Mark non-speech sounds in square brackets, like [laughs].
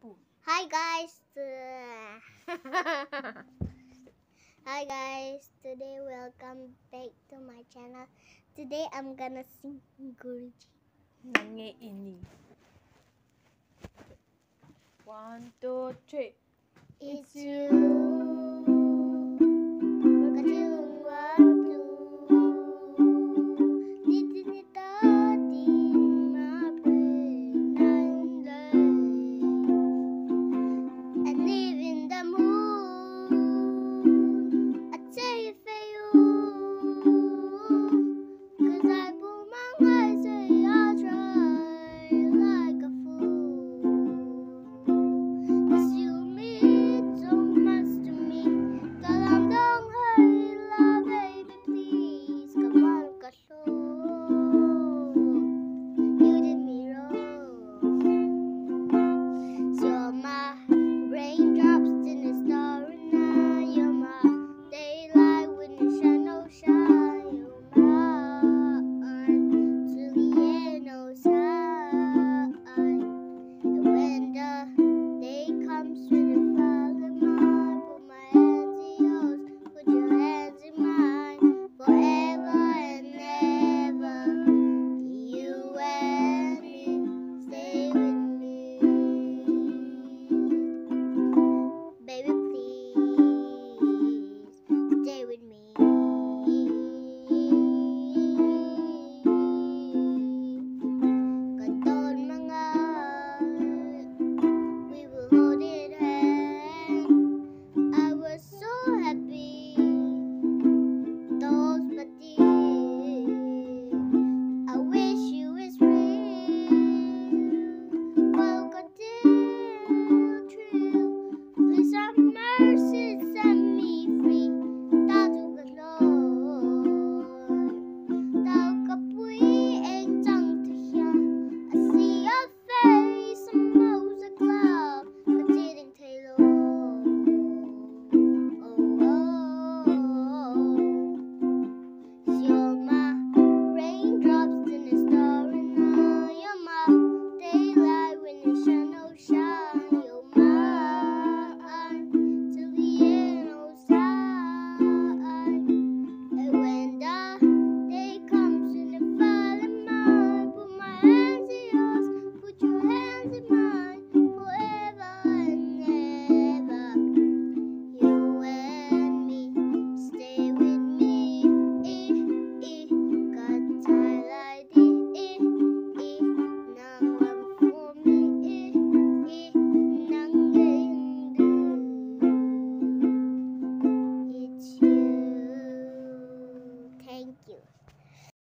Boom. Hi guys. [laughs] Hi guys. Today welcome back to my channel. Today I'm gonna sing Guruji. Nange ini. One, two, three. It's you.